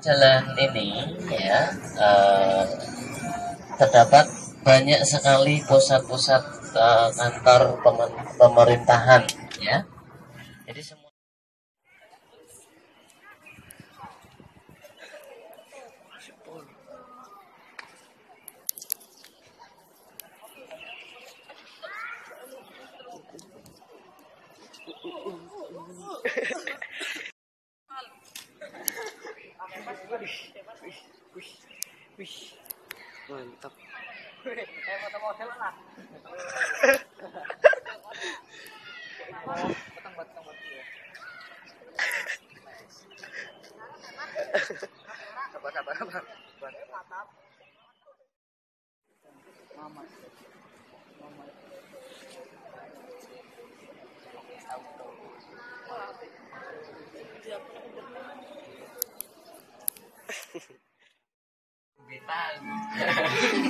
jalan ini ya eh, terdapat banyak sekali pusat-pusat eh, kantor pemerintahan ya. Jadi semua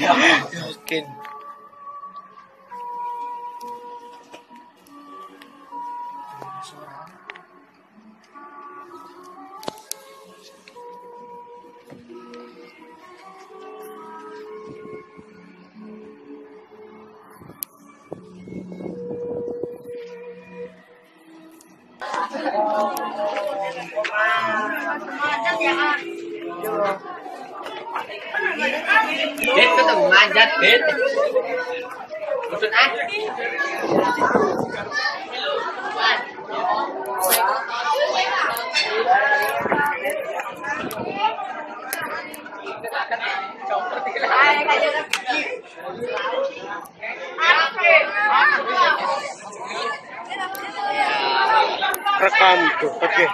Yakin. hết cái từng mai ra hết một chút ăn Rekam tuh. Oke.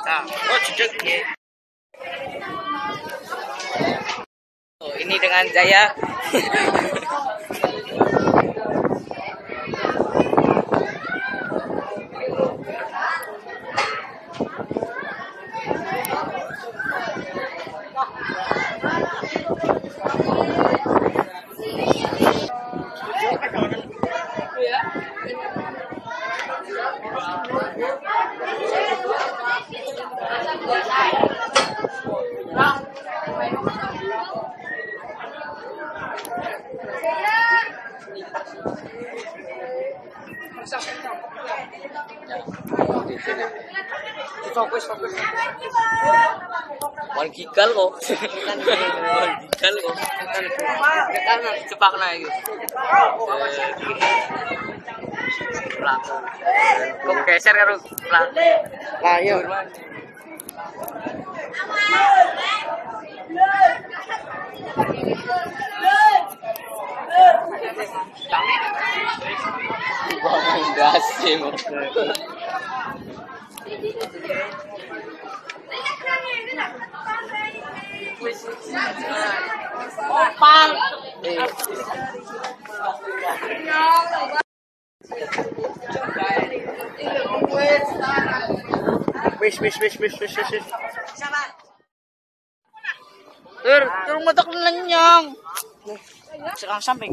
Nah, oh ya. Oh, ini dengan Jaya. gigal kok. Gigal kok. Cepak naik. Belakang. Kok geser karo belakang. Lah iya. Wis, wis, wis, wis, wis, wis, wis. Tur, tur metok lenyang. Sekarang samping.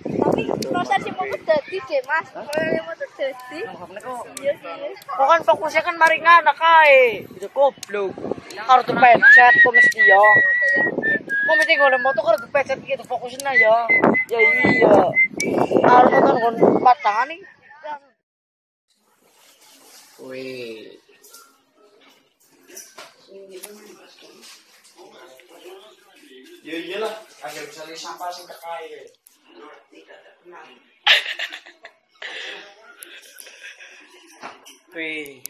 Masa sih mau jadi ke mas? Kalau mau jadi, iya sih. Kau kan fokusnya kan mari ngana kae. Itu goblok. Harus tuh pencet kok mesti ya. Kok mesti ngone motor harus tuh pencet gitu fokusnya ya. Ya iya. Harus nonton kon empat tangan nih. Wih. Ya iyalah, agar bisa lihat sampah sing kekaya. Wih.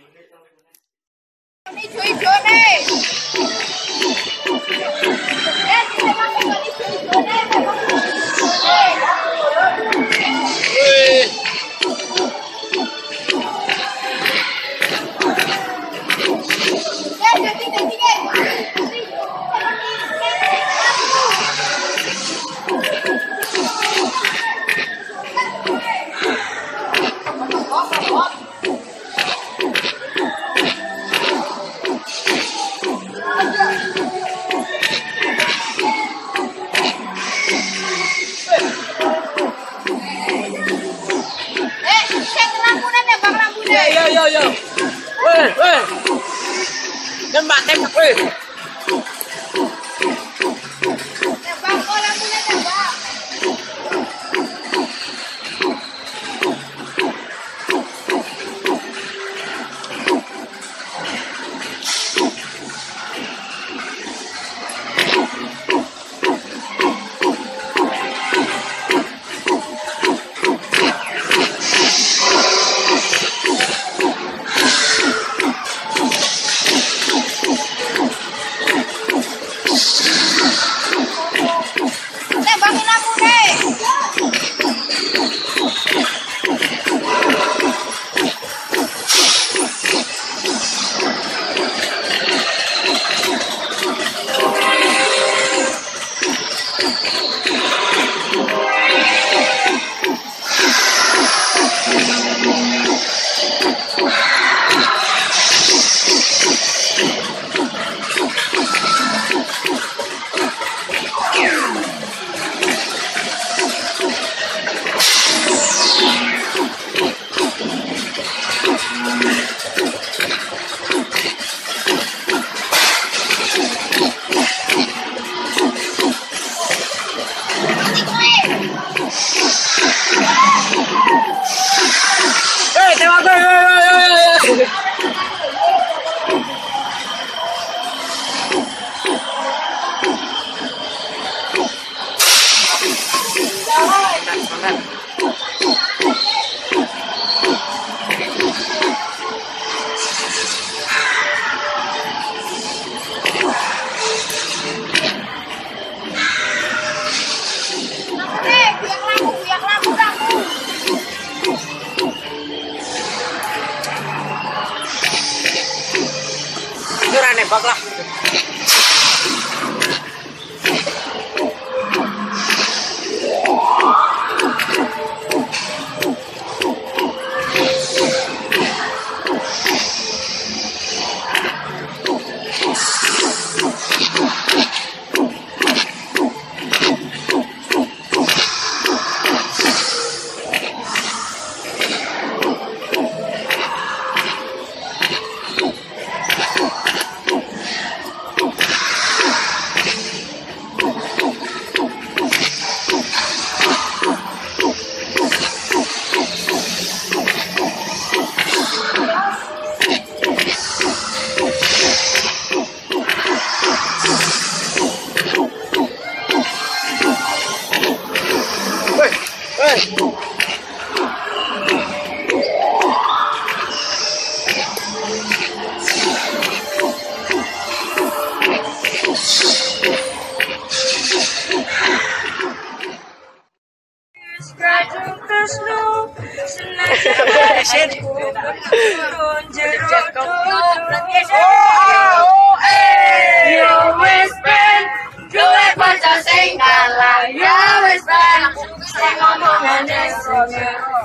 Yo yo yo. Weh weh. Nembak tembak weh.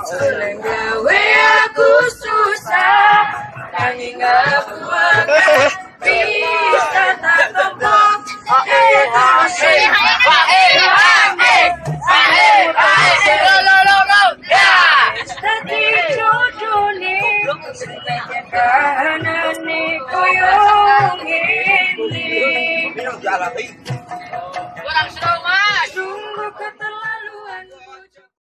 Sering gawe aku susah Nanging aku akan bisa tak tepuk Kaya tak sering Wae, wae, wae Kanan yung.